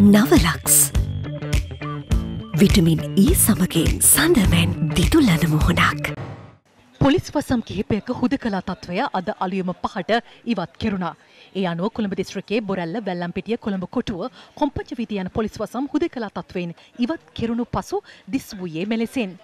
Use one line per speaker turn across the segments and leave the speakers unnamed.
නවලක්ස් vitamin ඒ සමගින් සඳමැන් දිතුලන මුහුණක්.
Police වසම් කිහිපයක හුද කලා තත්ත්වය අද අලුයම පහට ඉවත් කෙරුණා. ඒ අනුව කොළඹ දිස්ත්‍රික්කයේ බොරැල්ල වැල්ලම්පිටිය කොළඹ කොටුව කොම්පංච විධ යන පොලිස් වසම් හුද කලා තත්වයෙන් ඉවත් කෙරුණු පසු දිස් වූයේ මෙලෙසින්.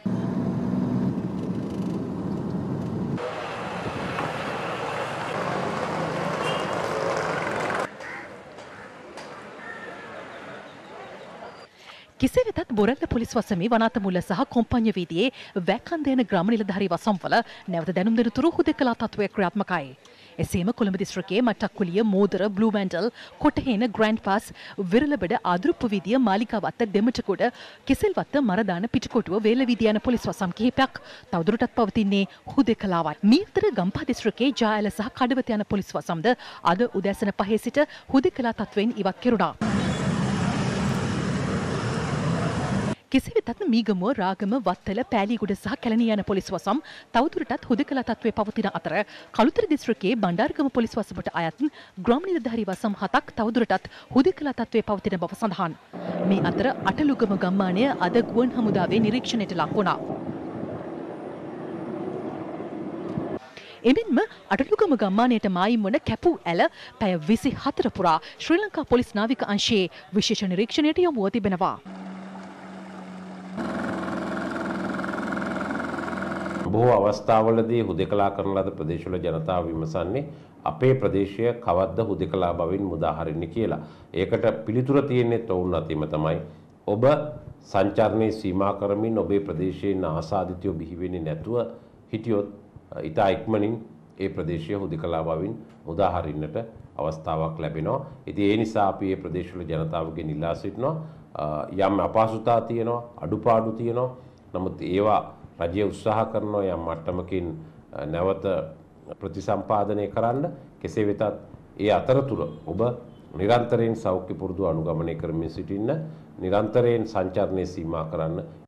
කෙසේ වෙතත් බොරැල්ල පොලිස් වසමේ වනාත මුල්ල සහ කොම්පඤ්ඤ වීදියේ වැක්කන්දයන ග්‍රාම නිලධාරී වසම්වල නැවත දැනුම් දෙනතුරු හුදෙකලා තත්ත්වයක් ක්‍රියාත්මකයි. එසේම කොළඹ දිස්ත්‍රික්කයේ මට්ටක්කුලිය මෝදර බ්ලූ මැන්ඩල් කොටහේන ග්‍රෑන්ඩ් පාස් විරලබඩ ආදුරුප්ප විදිය මාලිකාවත්ත දෙමටකොඩ කෙසෙල්වත්ත මරදාන පිටිකොටුව වේල විදිය යන පොලිස් වසම් කිහිපයක් තවදුරටත් පවතින්නේ හුදෙකලාවයි. මීතර ගම්පහ දිස්ත්‍රික්කයේ ජායල සහ කඩවත යන පොලිස් වසම්ද අද උදැසන පහේ සිට හුදෙකලා තත්ත්වයෙන් ඉවත් කෙරුණා. කෙසේ වෙතත් මීගමුව රාගම වත්තල පෑලිගුඩ සහ කැලණිය යන පොලිස් වසම් තවදුරටත් හුදකලා තත්ත්වයේ පවතින අතර කළුතර දිස්ත්‍රික්කයේ බණ්ඩාරගම පොලිස් වසමට අයත් ග්‍රාම නිලධාරී වසම් හතක් තවදුරටත් හුදකලා තත්ත්වයේ පවතින බව සඳහන්. මේ අතර අටලුගම ගම්මානය අද ගුවන් හමුදාවේ නිරීක්ෂණයට ලක් වුණා. එමෙන්ම අටලුගම ගම්මානයට මායිම් වන කැපූ ඇල පැය විසි හතර පුරා ශ්‍රී ලංකා පොලිස් නාවික අංශයේ විශේෂ නිරීක්ෂණයට යොමුව තිබෙනවා.
බොහෝ අවස්ථාවලදී හුදෙකලා කරන ලද ප්‍රදේශවල ජනතාව විමසන්නේ අපේ ප්‍රදේශය කවද්ද හුදෙකලා බවින් මුදාහරින්නේ කියලා. ඒකට පිළිතුර තියෙන්නේ ඔවුන් අතීම තමයි. ඔබ සංචාරණයේ සීමා කරමින් ඔබේ ප්‍රදේශයෙන් ආසාදිතයෝ බිහි වෙන්නේ නැතුව හිටියොත් ඉතා ඉක්මනින් ඒ ප්‍රදේශය හුදෙකලා බවින් මුදාහරින්නට අවස්ථාවක් ලැබෙනවා. ඉතින් ඒ නිසා අපි මේ ප්‍රදේශවල ජනතාවගෙන් ඉල්ලා සිටිනවා යම් අපහසුතා තියෙනවා, අඩුපාඩු තියෙනවා. නමුත් ඒවා රජය උත්සාහ කරනවා යම් මට්ටමකින් නැවත ප්‍රතිසම්පාදනය කරන්න. කෙසේ වෙතත් ඒ අතරතුර ඔබ නිරන්තරයෙන් සෞඛ්‍ය පුරුදු අනුගමනය කරමින් සිටින්න නිරන්තරයෙන් සංචරණය සීමා කරන්න